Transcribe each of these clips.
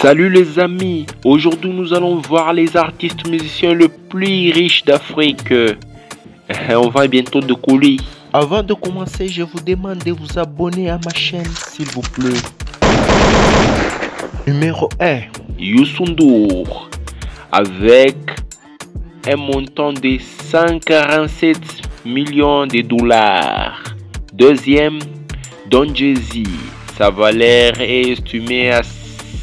Salut les amis, aujourd'hui nous allons voir les artistes musiciens les plus riches d'Afrique. On va bientôt décoller. Avant de commencer, je vous demande de vous abonner à ma chaîne s'il vous plaît. Numéro 1, Youssou N'Dour, avec un montant de 147 millions de dollars. Deuxième, Don Jay-Z, sa valeur est estimée à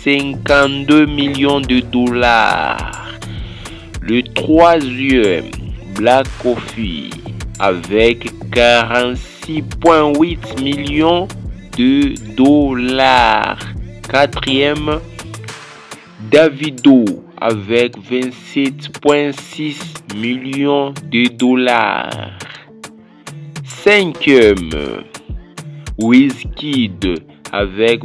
52 millions de dollars. Le troisième, Black Coffee, avec 46,8 millions de dollars. Quatrième, Davido avec 27,6 millions de dollars. Cinquième, Wizkid avec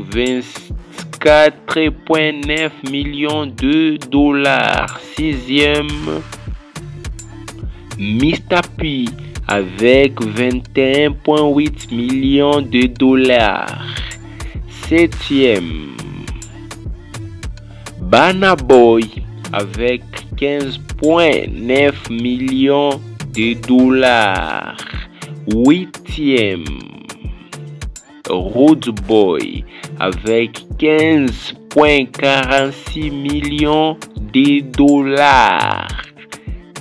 24,9 millions de dollars. Sixième. P avec 21,8 millions de dollars. Septième, Bana Boy avec 15,9 millions de dollars. Huitième, Road Boy avec 15,46 millions de dollars.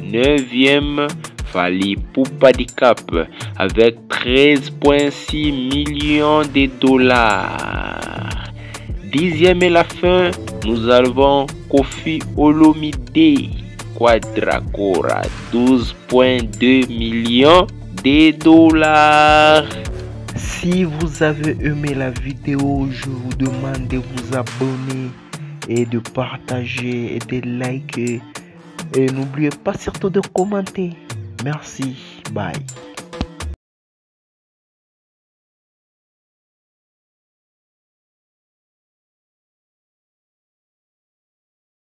Neuvième, Fali Poupa Cap avec 13,6 millions de dollars. Dixième et la fin, nous avons Kofi Olomide Quadracora 12,2 millions de dollars. Si vous avez aimé la vidéo, je vous demande de vous abonner et de partager et de liker. Et n'oubliez pas surtout de commenter. Merci. Bye.